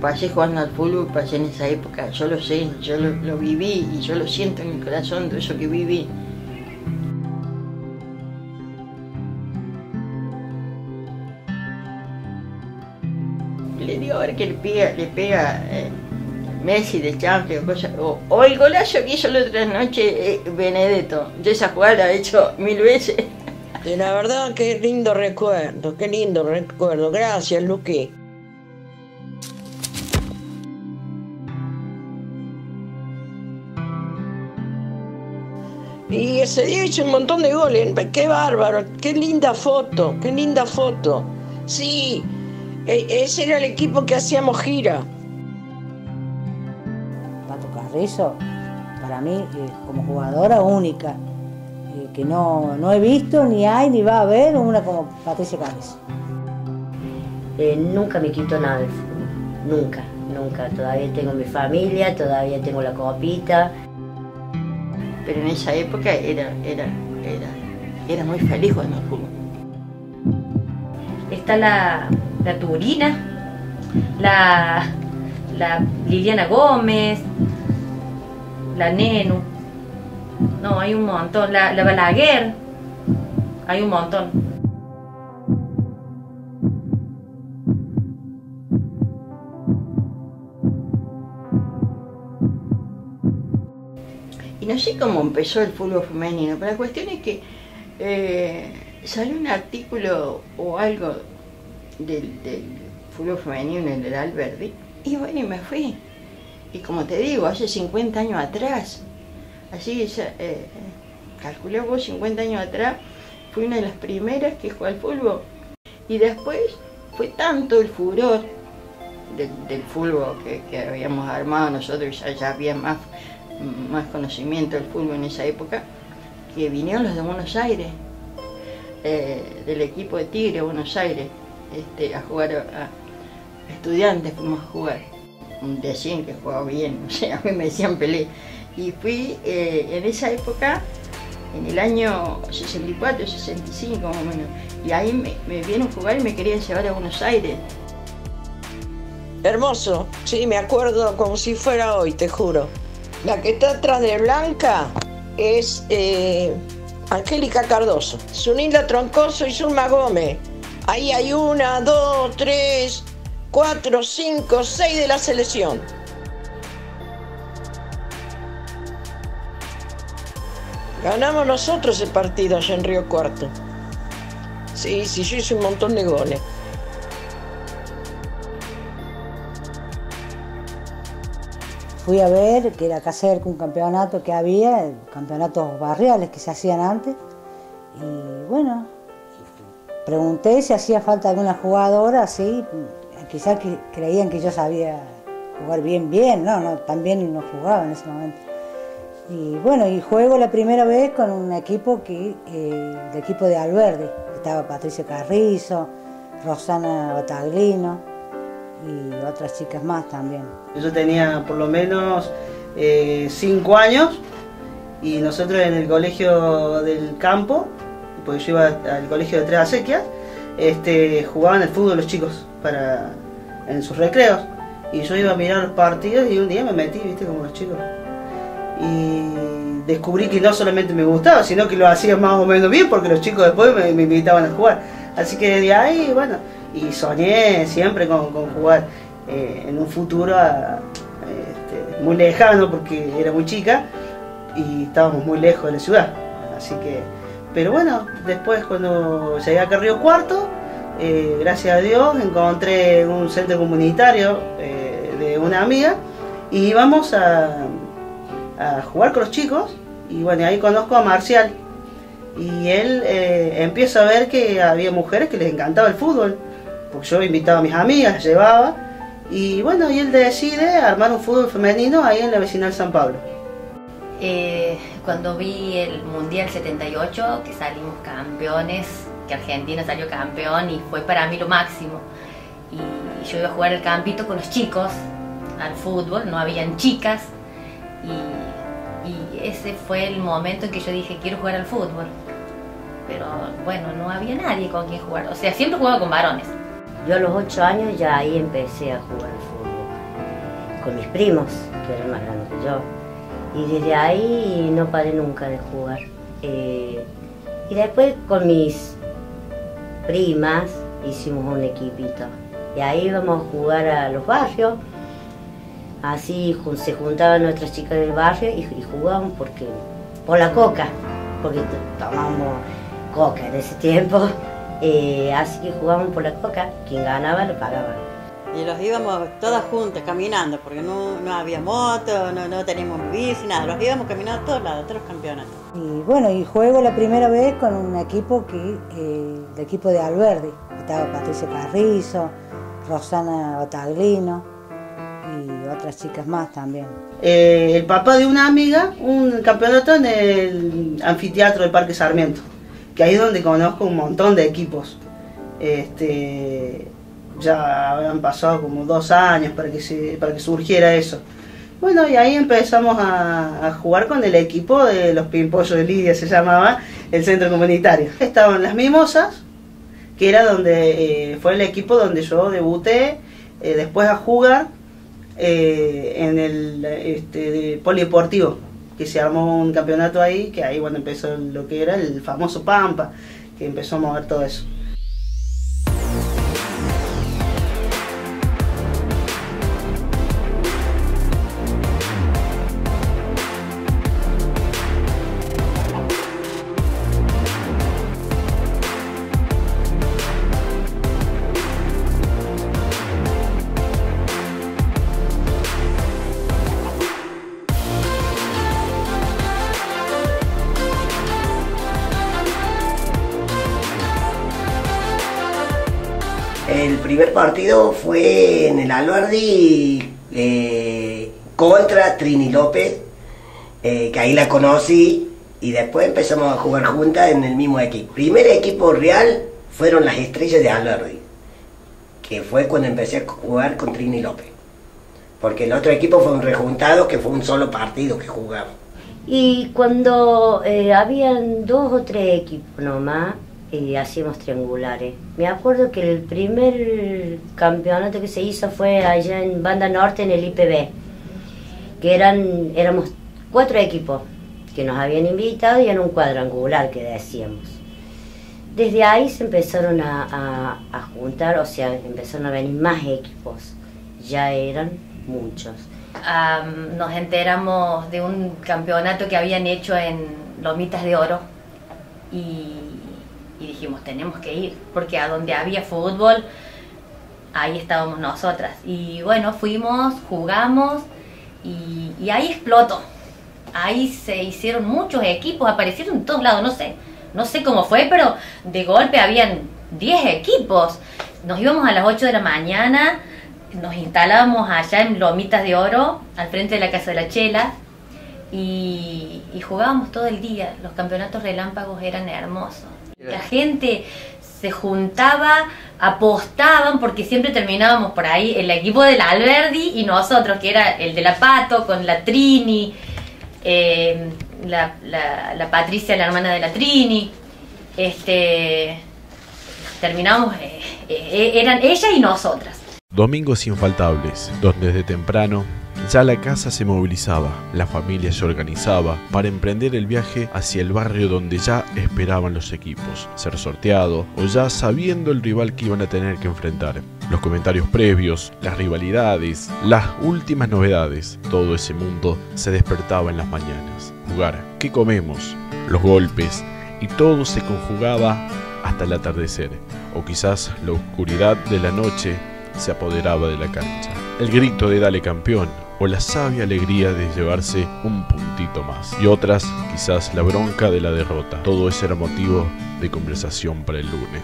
pasé jugando al fútbol, pasé en esa época, yo lo sé, yo lo, lo viví y yo lo siento en mi corazón, todo eso que viví. Le digo a ver que le pega, le pega eh, Messi de Champions, cosas, o, o el golazo que hizo la otra noche eh, Benedetto. Yo esa jugada la he hecho mil veces. Y la verdad, qué lindo recuerdo, qué lindo recuerdo. Gracias, Luqui. Día hizo un montón de goles. Qué bárbaro, qué linda foto, qué linda foto. Sí, e- ese era el equipo que hacíamos gira. Pato Carrizo, para mí, eh, como jugadora única, eh, que no, no he visto, ni hay, ni va a haber una como Patricia Carrizo. Eh, nunca me quito nada del fútbol, nunca, nunca. Todavía tengo mi familia, todavía tengo la copita. Pero en esa época era, era, era, era muy feliz al fútbol. Está la, la Turina, la, la Liliana Gómez, la Nenu. No, hay un montón. La, la Balaguer. Hay un montón. No sé cómo empezó el fútbol femenino, pero la cuestión es que eh, salió un artículo o algo del, fútbol femenino en el Alberdi, y bueno, y me fui. Y como te digo, hace 50 años atrás, así que eh, calculé vos 50 años atrás, fui una de las primeras que jugó al fútbol. Y después fue tanto el furor del, del fútbol que, que habíamos armado nosotros, ya, ya había más, más conocimiento del fútbol en esa época, que vinieron los de Buenos Aires, eh, del equipo de Tigre Buenos Aires, este, a jugar a, a estudiantes, fuimos a jugar. Decían que jugaba bien, o sea, a mí me decían Pelé. Y fui eh, en esa época, en el año 64, 65 más o menos, y ahí me, me vieron jugar y me querían llevar a Buenos Aires. Hermoso, sí, me acuerdo como si fuera hoy, te juro. La que está atrás de Blanca es eh, Angélica Cardoso, Zunila Troncoso y Zulma Gómez. Ahí hay una, dos, tres, cuatro, cinco, seis de la selección. Ganamos nosotros el partido allá en Río Cuarto. Sí, sí, yo hice un montón de goles. Fui a ver que era acá cerca un campeonato que había, campeonatos barriales que se hacían antes. Y bueno, pregunté si hacía falta alguna jugadora, así, quizás creían que yo sabía jugar bien, bien, no, no, también no jugaba en ese momento. Y bueno, y juego la primera vez con un equipo que, eh, el equipo de Alberdi. Estaba Patricia Carrizo, Rosana Bataglino y otras chicas más también. Yo tenía por lo menos eh, cinco años y nosotros en el colegio del campo, porque yo iba al colegio de Tres Acequias, este, jugaban el fútbol los chicos para, en sus recreos. Y yo iba a mirar los partidos y un día me metí, viste, como los chicos. Y descubrí que no solamente me gustaba, sino que lo hacía más o menos bien porque los chicos después me, me invitaban a jugar. Así que de ahí, bueno, y soñé siempre con, jugar eh, en un futuro este, muy lejano porque era muy chica y estábamos muy lejos de la ciudad. Así que, pero bueno, después cuando llegué acá a Río Cuarto, eh, gracias a Dios encontré un centro comunitario eh, de una amiga y íbamos a, jugar con los chicos y bueno, ahí conozco a Marcial y él empieza a ver que había mujeres que les encantaba el fútbol, porque yo invitaba a mis amigas, llevaba y bueno, y él decide armar un fútbol femenino ahí en la vecinal San Pablo. Eh, cuando vi el Mundial 78, que salimos campeones, que Argentina salió campeón y fue para mí lo máximo. Y yo iba a jugar el campito con los chicos al fútbol, no habían chicas. Y, y ese fue el momento en que yo dije, quiero jugar al fútbol. Pero bueno, no había nadie con quien jugar. O sea, siempre jugaba con varones. Yo a los ocho años ya ahí empecé a jugar fútbol. con mis primos, que eran más grandes que yo. Y desde ahí no paré nunca de jugar. Eh, y después con mis primas hicimos un equipito. Y ahí íbamos a jugar a los barrios. Así se juntaban nuestras chicas del barrio y, y jugábamos porque, por la coca, porque tomábamos coca en ese tiempo. Eh, así que jugábamos por la coca, quien ganaba lo pagaba. Y los íbamos todas juntas, caminando, porque no, no había moto, no, no teníamos bici, nada. Los íbamos caminando a todos lados, todos los campeonatos. Y bueno, y juego la primera vez con un equipo que, eh, el equipo de Alberdi. Estaba Patricia Carrizo, Rosana Otaglino y otras chicas más también. Eh, el papá de una amiga, un campeonato en el anfiteatro del Parque Sarmiento, que ahí es donde conozco un montón de equipos. Este, ya habían pasado como dos años para que, se, para que surgiera eso. Bueno, y ahí empezamos a, jugar con el equipo de los Pimpollos de Lidia, se llamaba el centro comunitario. Estaban las Mimosas, que era donde eh, fue el equipo donde yo debuté, eh, después a jugar eh, en el este, polideportivo, que se armó un campeonato ahí, que ahí bueno empezó lo que era el famoso Pampa, que empezó a mover todo eso. Fue en el Alberdi eh, contra Trini López, eh, que ahí la conocí y después empezamos a jugar juntas en el mismo equipo. Primer equipo real fueron las estrellas de Alberdi, que fue cuando empecé a jugar con Trini López. Porque el otro equipo fue un rejuntado que fue un solo partido que jugamos. Y cuando eh, habían dos o tres equipos nomás, eh, hacíamos triangulares. Me acuerdo que el primer campeonato que se hizo fue allá en Banda Norte, en el IPB, que eran, éramos cuatro equipos que nos habían invitado y era un cuadrangular que decíamos. Desde ahí se empezaron a, a, a juntar, o sea, empezaron a venir más equipos. Ya eran muchos. Am, nos enteramos de un campeonato que habían hecho en Lomitas de Oro y, y dijimos, tenemos que ir, porque a donde había fútbol, ahí estábamos nosotras. Y bueno, fuimos, jugamos y, ahí explotó. Ahí se hicieron muchos equipos, aparecieron en todos lados, no sé, no sé cómo fue, pero de golpe habían 10 equipos. Nos íbamos a las 8 de la mañana, nos instalábamos allá en Lomitas de Oro, al frente de la Casa de la Chela, y jugábamos todo el día. Los campeonatos relámpagos eran hermosos. La gente se juntaba, apostaban, porque siempre terminábamos por ahí el equipo del Alberdi y nosotros, que era el de la Pato, con la Trini, eh, la, Patricia, la hermana de la Trini. Este, terminamos, eh, eh, eran ella y nosotras. Domingos infaltables, donde desde temprano ya la casa se movilizaba, la familia se organizaba para emprender el viaje hacia el barrio donde ya esperaban los equipos, ser sorteado o ya sabiendo el rival que iban a tener que enfrentar. Los comentarios previos, las rivalidades, las últimas novedades, todo ese mundo se despertaba en las mañanas. Jugar, ¿qué comemos? Los golpes, y todo se conjugaba hasta el atardecer, o quizás la oscuridad de la noche se apoderaba de la cancha. El grito de dale campeón o la sabia alegría de llevarse un puntito más. Y otras, quizás la bronca de la derrota. Todo eso era motivo de conversación para el lunes.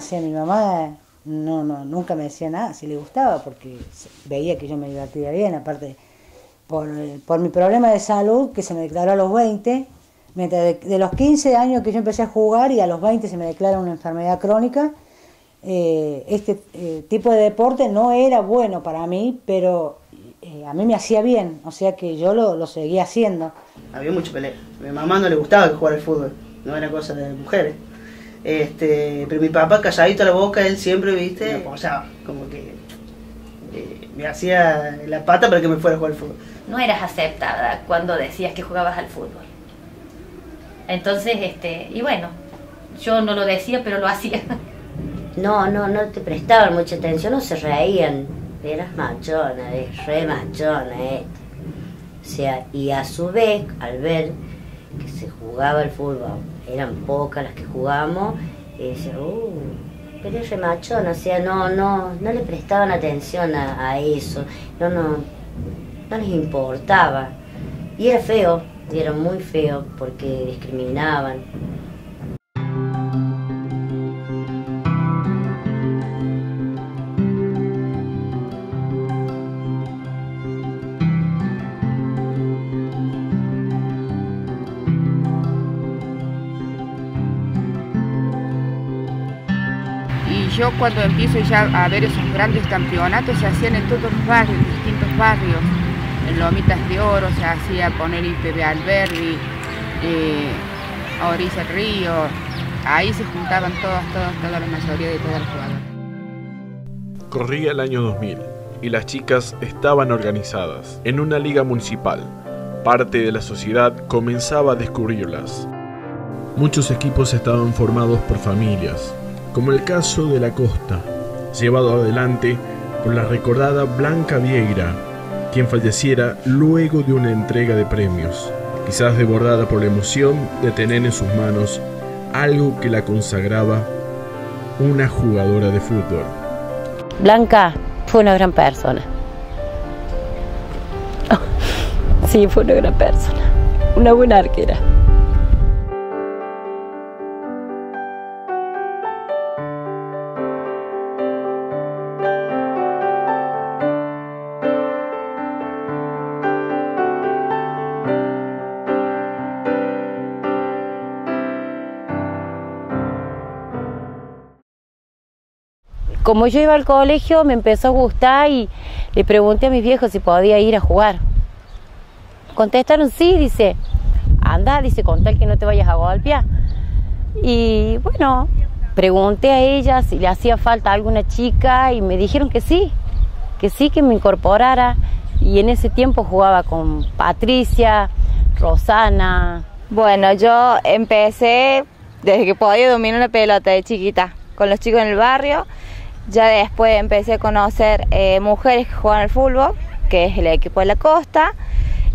Sí, mi mamá no, no, nunca me decía nada, si le gustaba, porque veía que yo me divertía bien, aparte por, por mi problema de salud, que se me declaró a los 20, mientras de, de, los 15 años que yo empecé a jugar y a los 20 se me declara una enfermedad crónica, eh, este eh, tipo de deporte no era bueno para mí, pero eh, a mí me hacía bien, o sea que yo lo, lo seguía haciendo. Había mucho pelea. A mi mamá no le gustaba jugar al fútbol, no era cosa de mujeres. Este, pero mi papá calladito a la boca, él siempre, viste, me apoyaba, como que eh, me hacía la pata para que me fuera a jugar al fútbol. No eras aceptada cuando decías que jugabas al fútbol. Entonces, este, y bueno, yo no lo decía, pero lo hacía. No, no, no te prestaban mucha atención, no se reían. Eras machona, eres re machona, eh. O sea, y a su vez, al ver que se jugaba el fútbol, eran pocas las que jugábamos, y decían, uh, pero es re machona, o sea, no, no, no le prestaban atención a, a eso, no, no, no les importaba. Y era feo, y era muy feo porque discriminaban. Cuando empiezo ya a ver esos grandes campeonatos se hacían en todos los barrios, en distintos barrios. En Lomitas de Oro se hacía poner IPB Alberdi, eh, a orilla del río. Ahí se juntaban todos, todos, toda la mayoría de todos los jugadores. Corría el año 2000 y las chicas estaban organizadas en una liga municipal. Parte de la sociedad comenzaba a descubrirlas. Muchos equipos estaban formados por familias, como el caso de la Costa, llevado adelante por la recordada Blanca Vieira, quien falleciera luego de una entrega de premios, quizás desbordada por la emoción de tener en sus manos algo que la consagraba una jugadora de fútbol. Blanca fue una gran persona. Sí, fue una gran persona. Una buena arquera. Como yo iba al colegio me empezó a gustar y le pregunté a mis viejos si podía ir a jugar. Contestaron sí, dice, anda, dice, con tal que no te vayas a golpear. Y bueno, pregunté a ella si le hacía falta alguna chica y me dijeron que sí, que sí, que me incorporara. Y en ese tiempo jugaba con Patricia, Rosana. Bueno, yo empecé desde que podía dominar una pelota de chiquita con los chicos en el barrio. Ya después empecé a conocer eh, mujeres que juegan al fútbol, que es el equipo de la costa,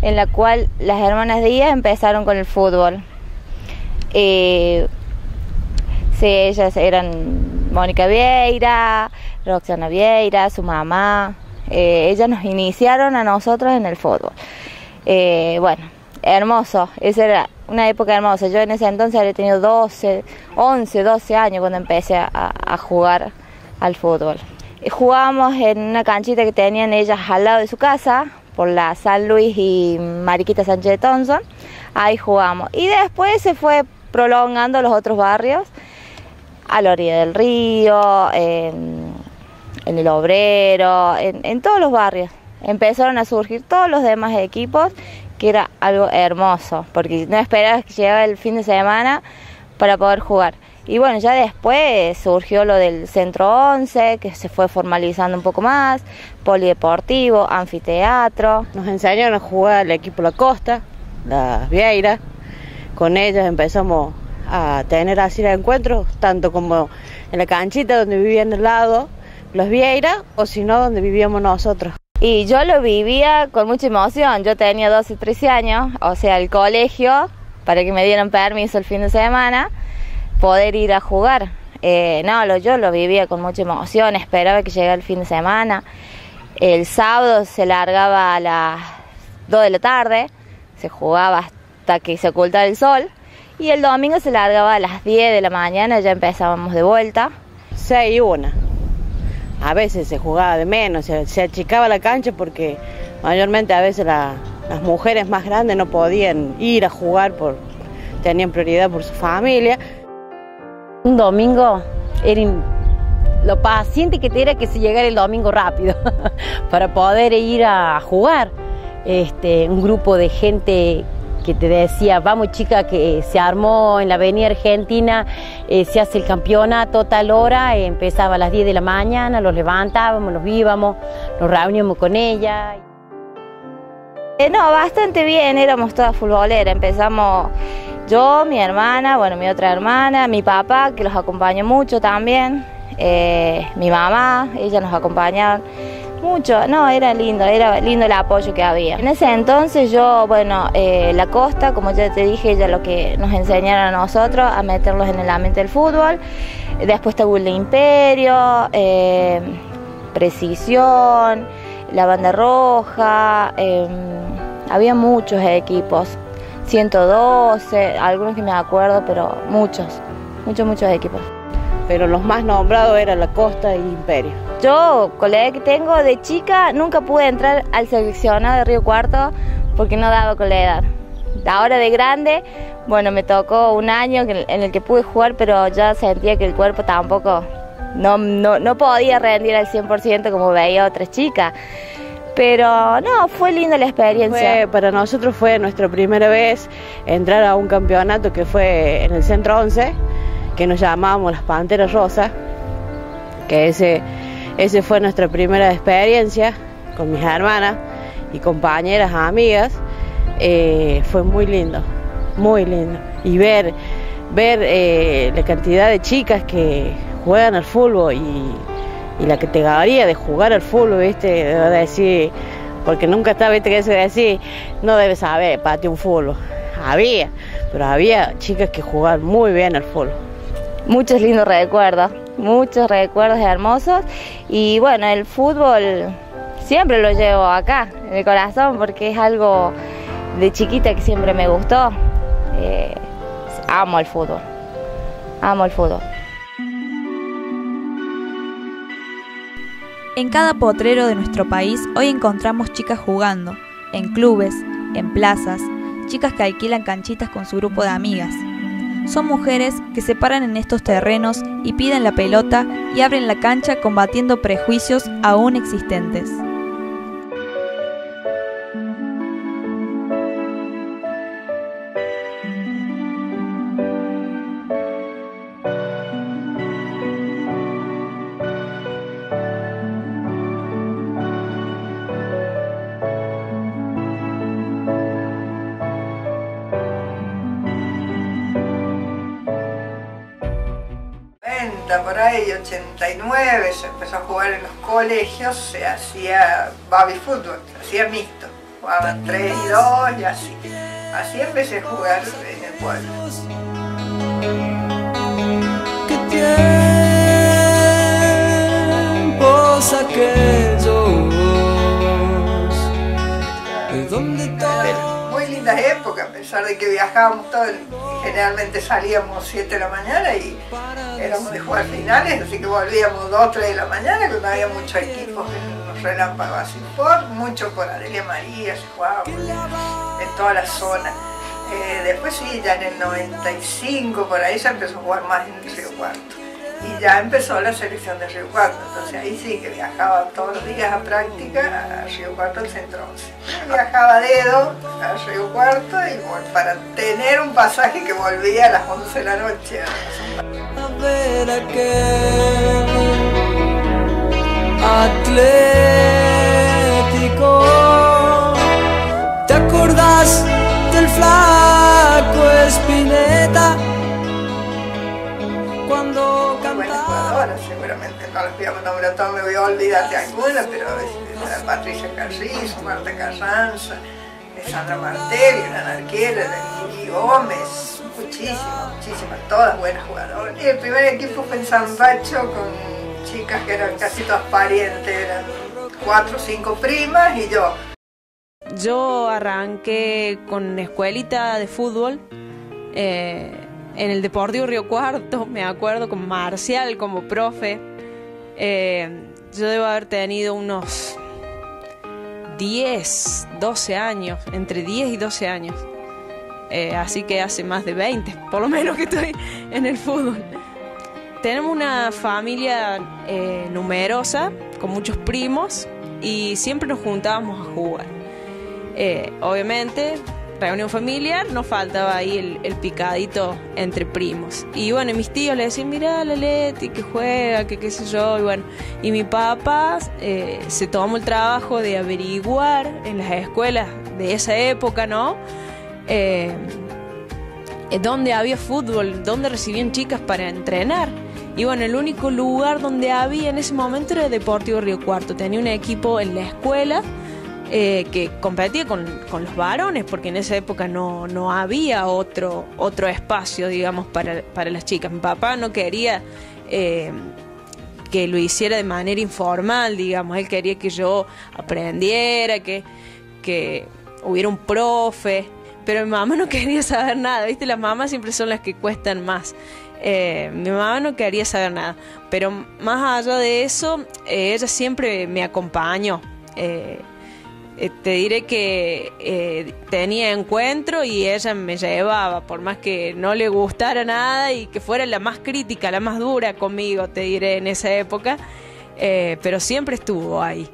en la cual las hermanas Díaz empezaron con el fútbol. Eh, sí, ellas eran Mónica Vieira, Roxana Vieira, su mamá. Eh, ellas nos iniciaron a nosotros en el fútbol. Eh, bueno, hermoso, esa era una época hermosa. Yo en ese entonces había tenido 12, 11, 12 años cuando empecé a, a jugar al fútbol. Jugábamos en una canchita que tenían ellas al lado de su casa, por la San Luis y Mariquita Sánchez de Thompson. Ahí jugamos. Y después se fue prolongando los otros barrios, a la orilla del río, en, el obrero, en, en todos los barrios. Empezaron a surgir todos los demás equipos, que era algo hermoso, porque no esperabas que llegara el fin de semana para poder jugar. Y bueno, ya después surgió lo del Centro 11, que se fue formalizando un poco más, polideportivo, anfiteatro. Nos enseñaron a jugar el equipo La Costa, las Vieiras. Con ellos empezamos a tener así encuentros, tanto como en la canchita donde vivían al lado los Vieiras, o si no, donde vivíamos nosotros. Y yo lo vivía con mucha emoción. Yo tenía 12, 13 años, o sea, el colegio, para que me dieran permiso el fin de semana poder ir a jugar. Eh, no, lo, yo lo vivía con mucha emoción, esperaba que llegara el fin de semana. El sábado se largaba a las 2 de la tarde, se jugaba hasta que se ocultara el sol. Y el domingo se largaba a las 10 de la mañana, ya empezábamos de vuelta. 6 y 1. A veces se jugaba de menos, se, achicaba la cancha porque mayormente a veces la, las mujeres más grandes no podían ir a jugar, por, tenían prioridad por su familia. Un domingo era lo paciente que te era que se llegara el domingo rápido para poder ir a jugar. Este, un grupo de gente que te decía, vamos chica, que se armó en la Avenida Argentina, eh, se hace el campeonato tal hora, empezaba a las 10 de la mañana, los levantábamos, los íbamos, nos reuníamos con ella. Eh, no, bastante bien, éramos todas futboleras. Empezamos yo, mi hermana, bueno, mi otra hermana, mi papá, que los acompañó mucho también, eh, mi mamá, ella nos acompañaban mucho. No, era lindo, era lindo el apoyo que había. En ese entonces yo, bueno, eh, la costa, como ya te dije, ella lo que nos enseñaron a nosotros, a meterlos en el ambiente del fútbol. Después está el Imperio, Precisión, la Banda Roja. Había muchos equipos, 112, algunos que me acuerdo, pero muchos, muchos, muchos equipos. Pero los más nombrados eran la Costa y Imperio. Yo, edad que tengo de chica, nunca pude entrar al seleccionado de Río Cuarto porque no daba con la edad. Ahora de grande, bueno, me tocó un año en el que pude jugar, pero ya sentía que el cuerpo tampoco no, no, no podía rendir al 100% como veía otras chicas. Pero no, fue linda la experiencia. para nosotros fue nuestra primera vez entrar a un campeonato que fue en el Centro 11, que nos llamábamos las Panteras Rosas, que ese, ese fue nuestra primera experiencia con mis hermanas y compañeras, amigas. Eh, fue muy lindo, muy lindo. Y ver, ver eh, la cantidad de chicas que juegan al fútbol y y la categoría de jugar al fútbol, ¿viste? Debe decir, porque nunca está, ¿viste? Que se no debe saber, patio un fútbol. Había, pero había chicas que jugaban muy bien al fútbol. Muchos lindos recuerdos, muchos recuerdos hermosos. Y bueno, el fútbol siempre lo llevo acá, en el corazón, porque es algo de chiquita que siempre me gustó. Eh, amo el fútbol, amo el fútbol. En cada potrero de nuestro país hoy encontramos chicas jugando, en clubes, en plazas, chicas que alquilan canchitas con su grupo de amigas. Son mujeres que se paran en estos terrenos y piden la pelota y abren la cancha combatiendo prejuicios aún existentes. Por ahí, 89, se empezó a jugar en los colegios, se hacía baby fútbol, se hacía mixto, jugaban 3 y 2 y así. Así empecé a jugar en el pueblo. ¿Qué tiempos aquellos? ¿Dónde Muy lindas épocas, a pesar de que viajábamos todo generalmente salíamos 7 de la mañana y éramos de jugar finales, así que volvíamos 2, 3 de la mañana cuando había muchos equipos en los relámpagos así por, mucho por Adelia María, se jugaba en toda la zona. Eh, después sí, ya en el 95 por ahí se empezó a jugar más en el Río Cuarto y ya empezó la selección de Río Cuarto, entonces ahí sí que viajaba todos los días a práctica a Río Cuarto, al centro 11. Viajaba a dedo a Río Cuarto y para tener un pasaje que volvía a las 11 de la noche. A ver no las voy a nombrar todas, me voy a olvidar de alguna, pero Patricia Carrizo, Marta Carranza, Sandra Martelli, una arquera, Lili Gómez, muchísimas, muchísimas, todas buenas jugadoras. El primer equipo fue en San Pacho con chicas que eran casi todas parientes, eran cuatro o cinco primas y yo. Yo arranqué con escuelita de fútbol. Eh, en el Deportivo Río Cuarto, me acuerdo, con Marcial como profe. Eh, yo debo haber tenido unos 10, 12 años, entre 10 y 12 años. Eh, así que hace más de 20, por lo menos que estoy en el fútbol. Tenemos una familia eh, numerosa, con muchos primos, y siempre nos juntábamos a jugar. obviamente reunión familiar, nos faltaba ahí el, picadito entre primos. Y bueno, mis tíos le decían, mira la Leti que juega, que qué sé yo, y bueno, y mi papá eh, se tomó el trabajo de averiguar en las escuelas de esa época, ¿no? Eh, dónde había fútbol, dónde recibían chicas para entrenar. Y bueno, el único lugar donde había en ese momento era Deportivo Río Cuarto. Tenía un equipo en la escuela eh, que competía con, con, los varones, porque en esa época no, no había otro, otro espacio, digamos, para, para, las chicas. Mi papá no quería eh, que lo hiciera de manera informal, digamos, él quería que yo aprendiera, que, que hubiera un profe, pero mi mamá no quería saber nada, ¿viste? Las mamás siempre son las que cuestan más. Eh, mi mamá no quería saber nada, pero más allá de eso, eh, ella siempre me acompañó. Eh te diré que eh, tenía encuentro y ella me llevaba, por más que no le gustara nada y que fuera la más crítica, la más dura conmigo, te diré en esa época, eh, pero siempre estuvo ahí.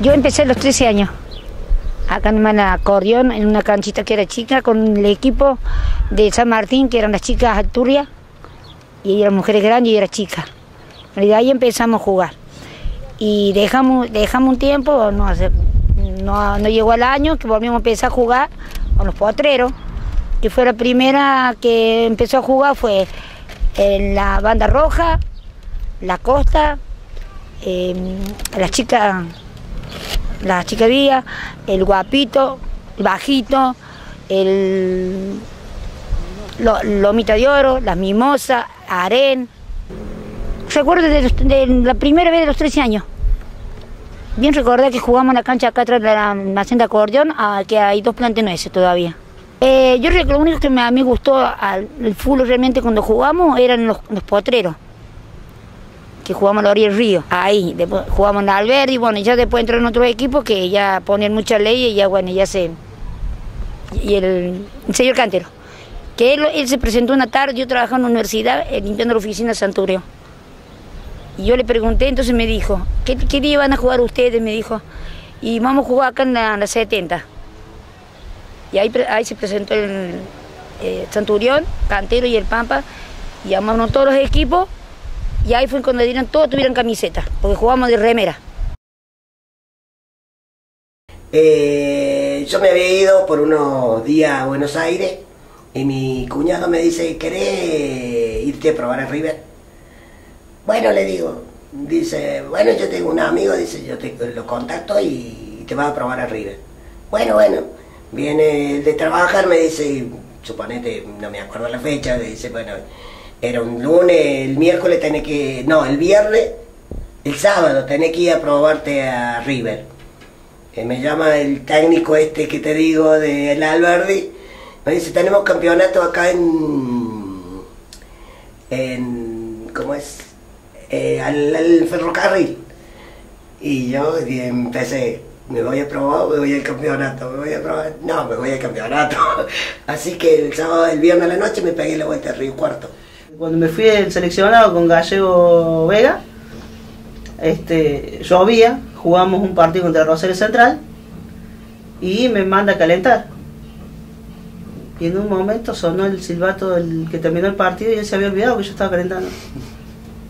Yo empecé a los 13 años, acá en acordeón, en una canchita que era chica, con el equipo de San Martín, que eran las chicas Alturia, y eran mujeres grandes y era chica. Y de ahí empezamos a jugar. Y dejamos, dejamos un tiempo, no, no llegó al año, que volvimos a empezar a jugar con los potreros, que fue la primera que empezó a jugar, fue en la banda roja, la costa, eh, las chicas la chica Vía, el guapito, el bajito, el lo- lomita de oro, las mimosas, aren. Recuerdo de, de la primera vez de los 13 años. Bien recordé que jugamos en la cancha acá atrás de la de acordeón, ah, que hay dos plantas nueces todavía. Eh, yo creo que lo único que me- a mí gustó al el fútbol realmente cuando jugamos eran los, los potreros que jugamos a la orilla río, ahí, después jugamos en Alberdi, bueno, ya después entraron otros equipos que ya ponen muchas leyes y ya, bueno, ya se... Y el, el señor Cantero, que él, se presentó una tarde, yo trabajaba en la universidad eh, limpiando la oficina de Santurio. Y yo le pregunté, entonces me dijo, ¿qué, qué día van a jugar ustedes? Me dijo, y vamos a jugar acá en la, en la 70. Y ahí, ahí se presentó el eh, Santurión, Cantero y el Pampa, y llamaron todos los equipos y ahí fue cuando dieron todos tuvieron camiseta, porque jugamos de remera. Eh, yo me había ido por unos días a Buenos Aires y mi cuñado me dice, ¿querés irte a probar a River? Bueno, le digo, dice, bueno, yo tengo un amigo, dice, yo te lo contacto y te vas a probar a River. Bueno, bueno, viene de trabajar, me dice, suponete, no me acuerdo la fecha, me dice, bueno, era un lunes, el miércoles tenés que, no, el viernes, el sábado tenés que ir a probarte a River. Eh, me llama el técnico este que te digo del Alberdi, me dice, tenemos campeonato acá en, en ¿cómo es? Eh, al, ferrocarril. Y yo y empecé, me voy a probar, me voy al campeonato, me voy a probar, no, me voy al campeonato. Así que el sábado, el viernes a la noche me pegué la vuelta a Río Cuarto. Cuando me fui el seleccionado con Gallego Vega, este, llovía, jugamos un partido contra Rosario Central y me manda a calentar. Y en un momento sonó el silbato del que terminó el partido y él se había olvidado que yo estaba calentando.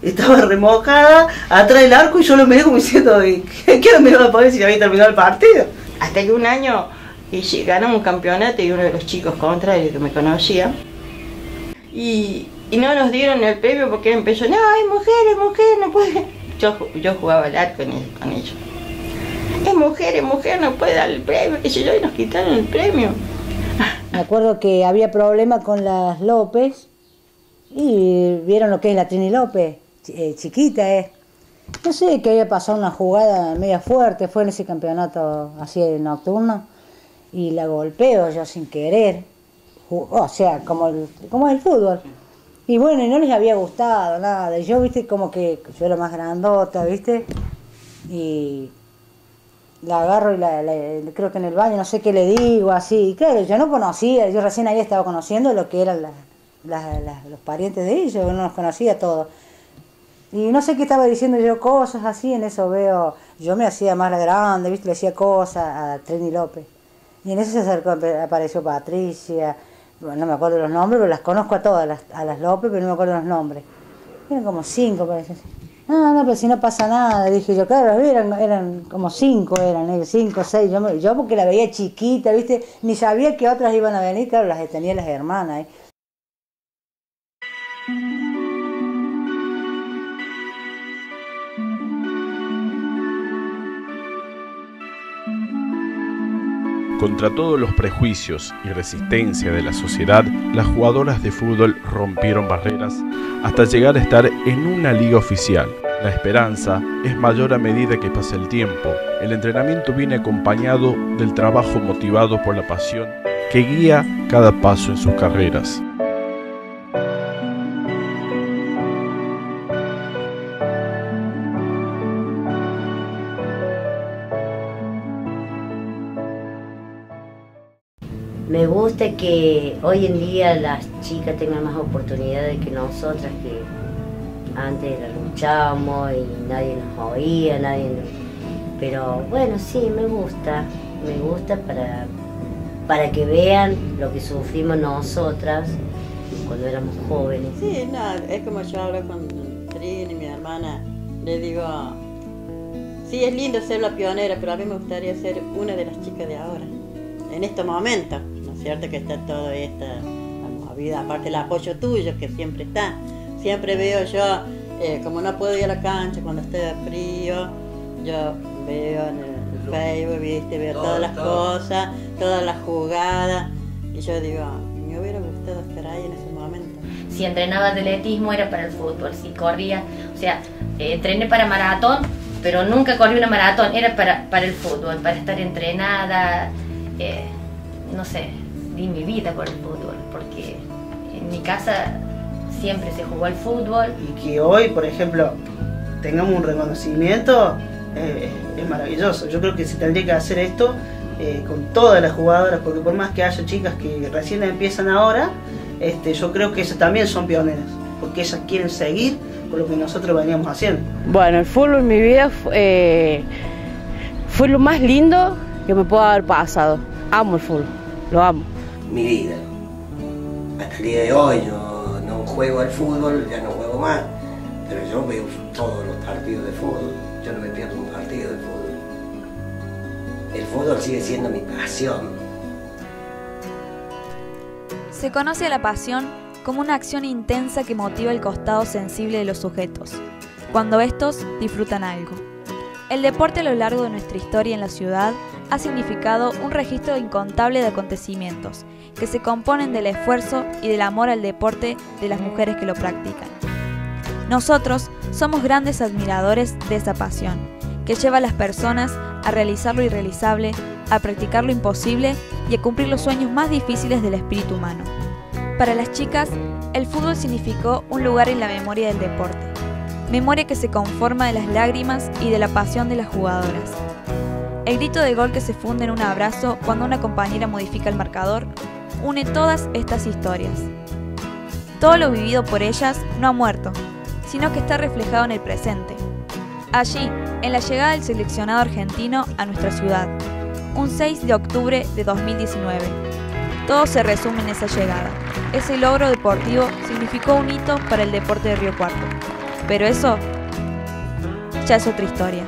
Estaba remojada atrás del arco y yo lo miré como diciendo, ¿qué, qué hora me iba a poner si había terminado el partido? Hasta que un año ganamos un campeonato y uno de los chicos contrarios que me conocía. Y, y no nos dieron el premio porque empezó, no, hay mujeres, mujeres, no puede. Yo, yo jugaba al arco con, con ellos. Es mujer, es mujer, no puede dar el premio. Y yo, y nos quitaron el premio. Me acuerdo que había problema con las López y vieron lo que es la Trini López, eh, chiquita es. No sé, que había pasado una jugada media fuerte, fue en ese campeonato así nocturno, y la golpeo yo sin querer, o sea, como el, como el fútbol. Y bueno, y no les había gustado nada, yo, viste, como que yo era más grandota, viste, y la agarro y la, creo que en el baño, no sé qué le digo, así. Y claro, yo no conocía, yo recién ahí estaba conociendo lo que eran los parientes de ellos, no los conocía todos. Y no sé qué estaba diciendo yo, cosas así, en eso veo, yo me hacía más grande, ¿viste? Le decía cosas a Trini López. Y en eso se acercó, apareció Patricia, no me acuerdo los nombres, pero las conozco a todas, las- a las López, pero no me acuerdo los nombres. Eran como cinco, parece. No, no, pero si no pasa nada, dije yo, claro, eran, eran como cinco, eran ellos, cinco, seis, yo, yo porque la veía chiquita, ¿viste? Ni sabía que otras iban a venir, claro, las tenía las hermanas, ¿eh? Contra todos los prejuicios y resistencia de la sociedad, las jugadoras de fútbol rompieron barreras hasta llegar a estar en una liga oficial. La esperanza es mayor a medida que pasa el tiempo. El entrenamiento viene acompañado del trabajo motivado por la pasión que guía cada paso en sus carreras. Que hoy en día las chicas tengan más oportunidades que nosotras, que antes las luchábamos y nadie nos oía, nadie nos- Pero bueno, sí, me gusta, me gusta para, para que vean lo que sufrimos nosotras cuando éramos jóvenes. Sí, no, es como yo hablo con Trini, mi hermana, le digo, sí, es lindo ser la pionera, pero a mí me gustaría ser una de las chicas de ahora, en este momento, ¿no es cierto? Que está toda esta movida, aparte el apoyo tuyo, que siempre está. Siempre veo yo, eh, como no puedo ir a la cancha cuando esté frío, yo veo en el Facebook, ¿viste? veo Todo, todas las todo. cosas, todas las jugadas, y yo digo, me hubiera gustado estar ahí en ese momento. Si entrenaba atletismo era para el fútbol, si corría, o sea, eh, entrené para maratón, pero nunca corrí una maratón, era para, para el fútbol, para estar entrenada, eh, no sé, di mi vida por el fútbol, porque en mi casa siempre se jugó al fútbol. Y que hoy, por ejemplo, tengamos un reconocimiento eh, es maravilloso. Yo creo que se tendría que hacer esto eh, con todas las jugadoras, porque por más que haya chicas que recién empiezan ahora, este, yo creo que ellas también son pioneras, porque ellas quieren seguir con lo que nosotros veníamos haciendo. Bueno, el fútbol en mi vida fu- eh, fue lo más lindo que me pudo haber pasado. Amo el fútbol, lo amo. Mi vida. Hasta el día de hoy yo no juego al fútbol, ya no juego más, pero yo veo todos los partidos de fútbol, yo no me pierdo un partido de fútbol. El fútbol sigue siendo mi pasión. Se conoce a la pasión como una acción intensa que motiva el costado sensible de los sujetos, cuando estos disfrutan algo. El deporte a lo largo de nuestra historia en la ciudad ha significado un registro incontable de acontecimientos que se componen del esfuerzo y del amor al deporte de las mujeres que lo practican. Nosotros somos grandes admiradores de esa pasión, que lleva a las personas a realizar lo irrealizable, a practicar lo imposible y a cumplir los sueños más difíciles del espíritu humano. Para las chicas, el fútbol significó un lugar en la memoria del deporte, memoria que se conforma de las lágrimas y de la pasión de las jugadoras. El grito de gol que se funde en un abrazo cuando una compañera modifica el marcador une todas estas historias. Todo lo vivido por ellas no ha muerto, sino que está reflejado en el presente. Allí, en la llegada del seleccionado argentino a nuestra ciudad, un 6 de octubre de 2019. Todo se resume en esa llegada. Ese logro deportivo significó un hito para el deporte de Río Cuarto. Pero eso ya es otra historia.